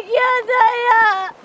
亲爱的呀。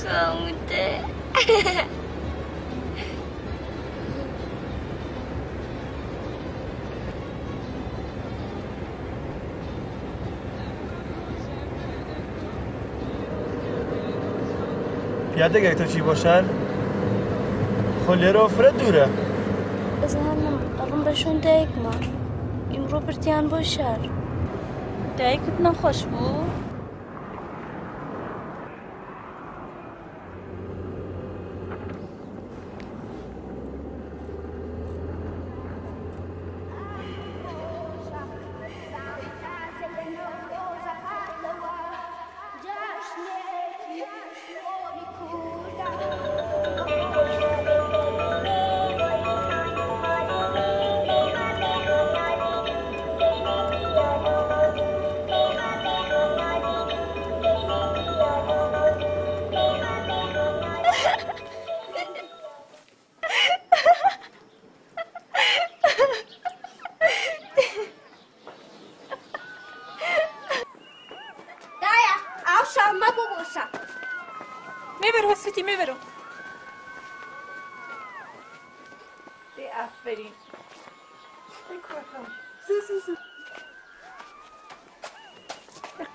صوته پیاده تو چی باشن؟ خلی رو فرد دوره. بزنم الان بهشون دیگ ما امرو برتیان بو شهر دایکت نخوش بود؟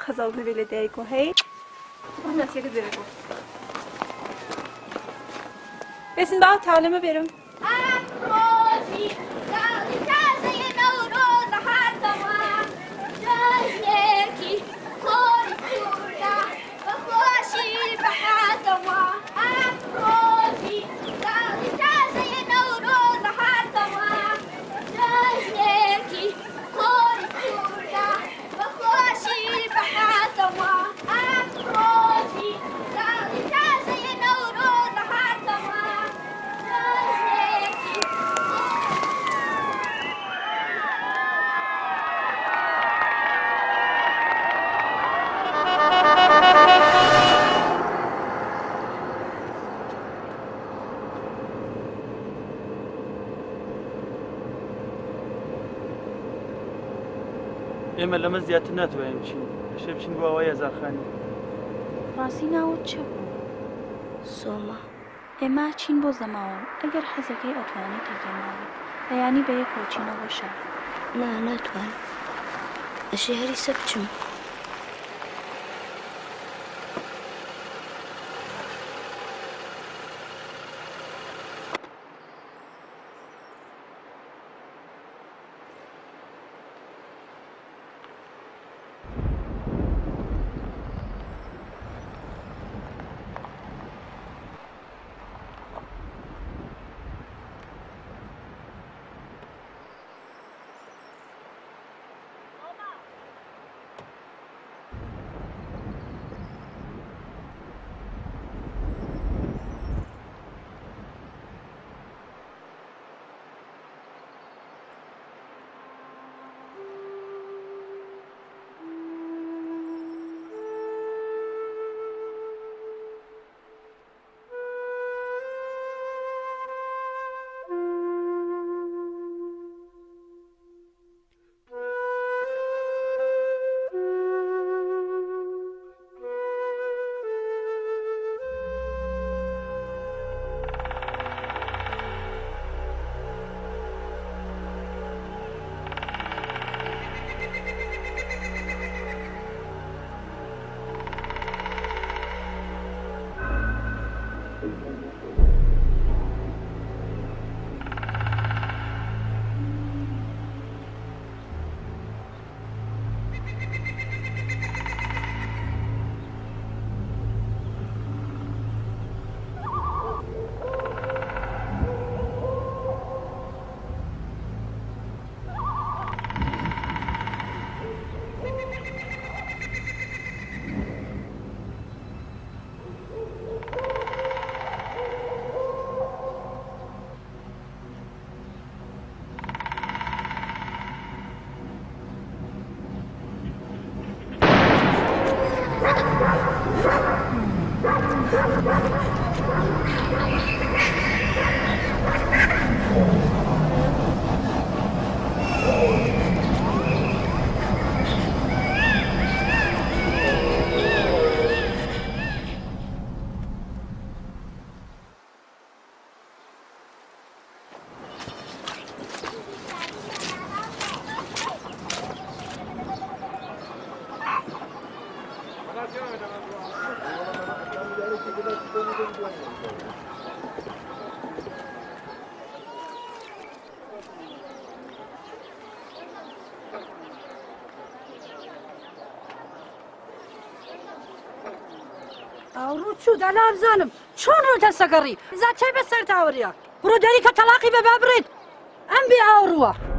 khazal ni vele dai ko hey ona sege dere ko daha taneme verim. ئێمە لەمە زیاتر ناتوانین بچین پێشێ بچین بۆ ئەوەی هەزارخانی ڕاستی ناوت چه بوو سۆما ئێمە چین بۆ زەماوە ئەگەر حەزەکەی ئەتوانی تێگەماوە بەیانی بە یەک کۆچینەوە بۆ شار نا ناتوانم ئەشی هەریسە بچم بچوو دانازانم چۆن ڕۆتە سەگەڕی زاتچای بەسەر تاوریە ڕوودەری کە تەلاقی بەبا بڕێت ئەم بێ ئاوڕوە.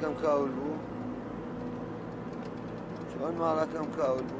راكم كاولبو شلون ما راكم كاولبو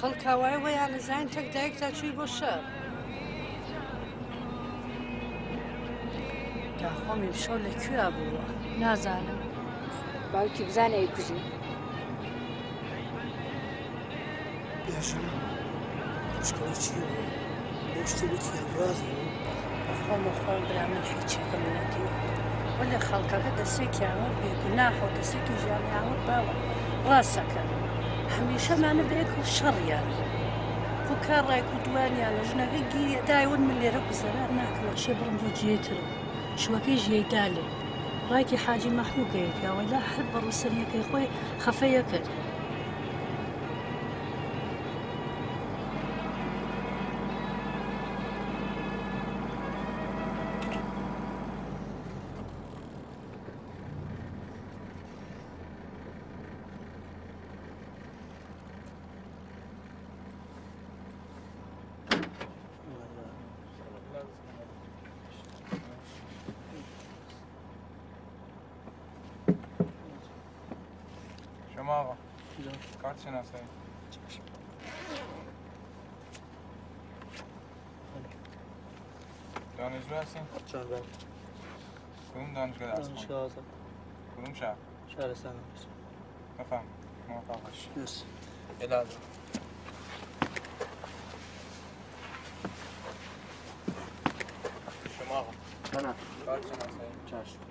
خەڵکاوای وەیان لەزان تەک دایک تا چووی بۆ شەر. داخۆمی شەو لەکوێ بووە؟ نازانم. باوکی بزانێ کوژی خۆمەخۆم برا من هیچێکم نەتی وە لە خەڵکەکە دەسێکیاوە بێگوناحەوە دەسێکی ژامیاوە باوە. ڕاستەکەن. هميشه ما بريك الشر يعني. وكان رايك ودوان يعني جنا غيكي دايون من اللي رب زرار ناك لغشي برمبو جيتلو شواكي جي دالي. رايكي حاجي محمو قايد يا ولا حرب الروسية كي خوي. خفيك. شما آقا. کارت شناسایی. دانشجو هستین؟ چند بر کدوم دانشگاه درس؟ دانشگاه آزاد. کدوم شهر؟ شارستان باش بفهم. موفق باش مرسی. الهی شما آقا. نه کارت شناسایی. چشم.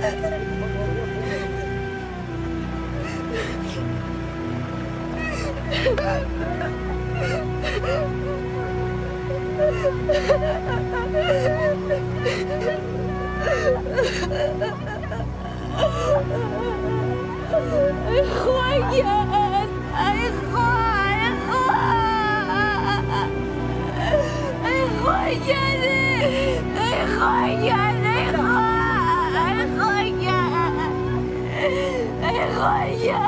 Ha ha ha! Yeah.